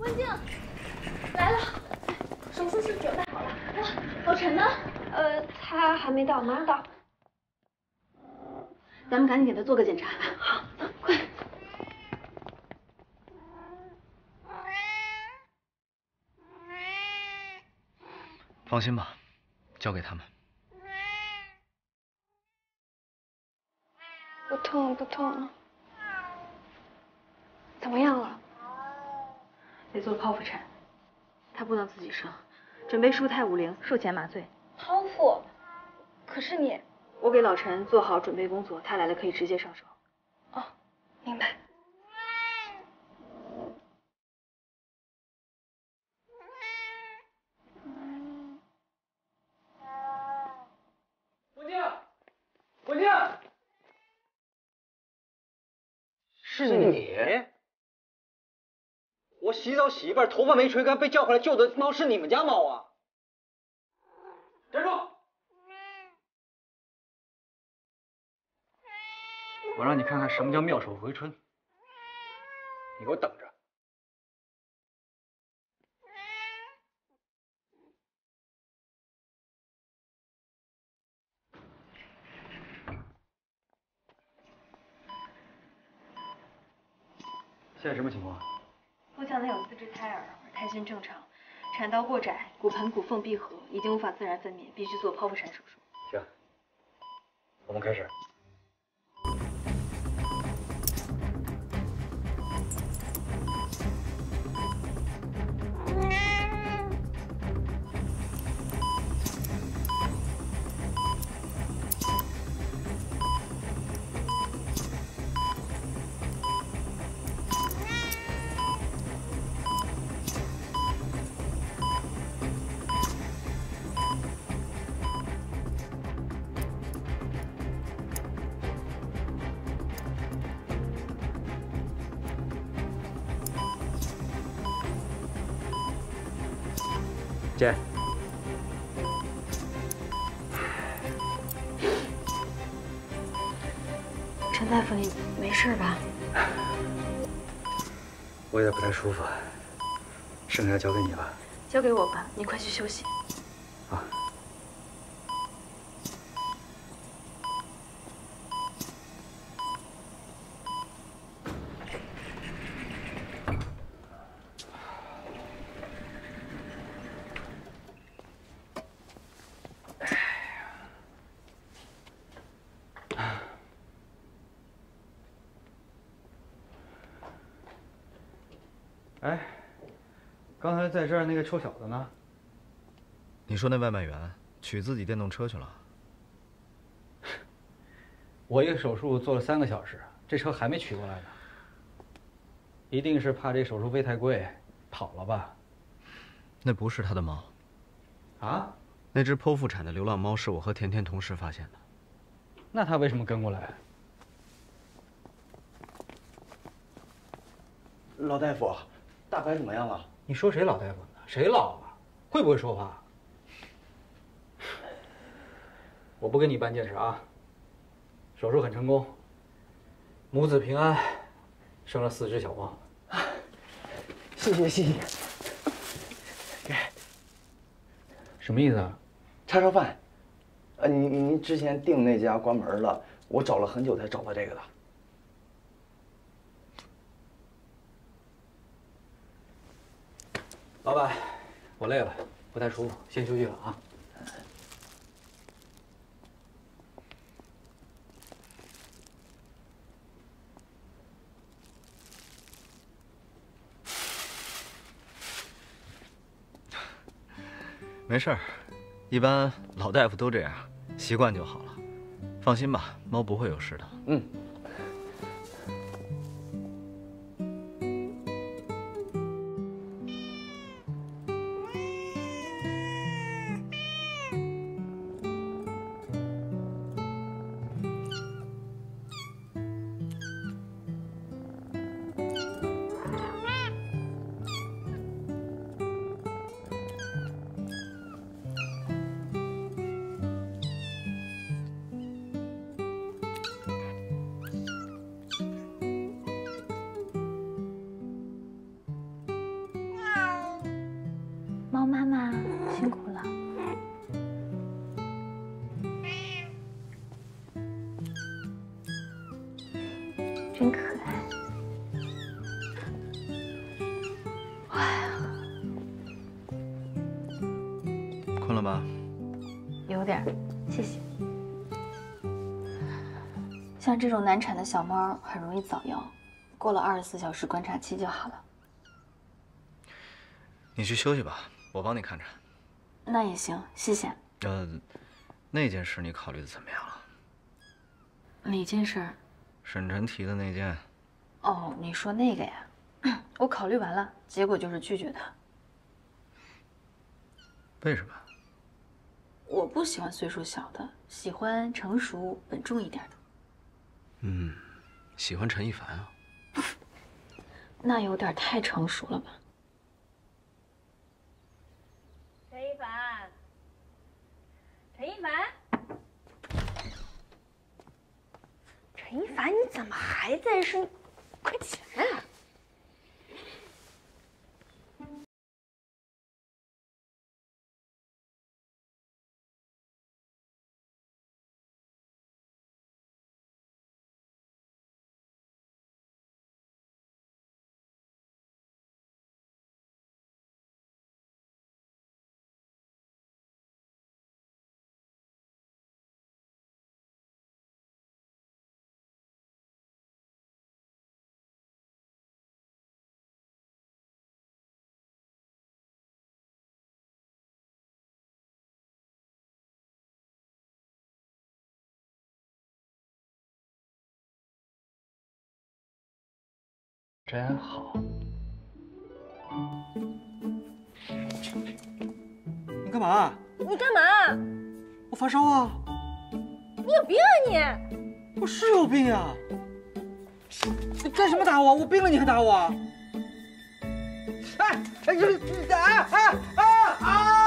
文静，来了，手术室准备好了。哇，老陈呢？呃，他还没到，马上到。咱们赶紧给他做个检查。好，走，快。放心吧，交给他们。不痛不痛，怎么样了？得做剖腹产，他不能自己生，准备术态五零，术前麻醉。剖腹？可是你……我给老陈做好准备工作，他来了可以直接上手。哦，明白。文静，文静，是你？我洗澡洗一半，头发没吹干，被叫回来救的猫是你们家猫啊！站住！我让你看看什么叫妙手回春，你给我等着。现在什么情况？腹腔内有四肢胎儿，胎心正常，产道过窄，骨盆骨缝闭合，已经无法自然分娩，必须做剖腹产手术。行，我们开始。姐，陈大夫，你没事吧？我有点不太舒服，剩下交给你了。交给我吧，你快去休息。啊。哎，刚才在这儿那个臭小子呢？你说那外卖员取自己电动车去了？我一个手术做了三个小时，这车还没取过来呢。一定是怕这手术费太贵，跑了吧？那不是他的猫。啊？那只剖腹产的流浪猫是我和甜甜同时发现的。那他为什么跟过来？老大夫，大白怎么样了？你说谁老大夫呢？谁老了？会不会说话？我不跟你办见识啊。手术很成功，母子平安，生了四只小猫。谢谢谢谢。给。什么意思啊？叉烧饭。呃，您您之前订那家关门了，我找了很久才找到这个的。老板，我累了，不太舒服，先休息了啊。没事儿，一般老大夫都这样，习惯就好了。放心吧，猫不会有事的。嗯。哎呀困了吧？有点谢谢。像这种难产的小猫很容易早夭过了二十四小时观察期就好了。你去休息吧我帮你看着。那也行谢谢。那那件事你考虑的怎么样了？哪件事沈晨提的那件。哦你说那个呀。我考虑完了，结果就是拒绝他。为什么？我不喜欢岁数小的，喜欢成熟稳重一点的。嗯，喜欢陈一凡啊？那有点太成熟了吧？陈一凡，陈一凡，陈一凡，你怎么还在睡？快起来啊！真好。你干嘛？你干嘛？我发烧啊！你有病啊你！我是有病啊！你干什么打我？我病了你还打我？哎哎，这啊啊啊啊！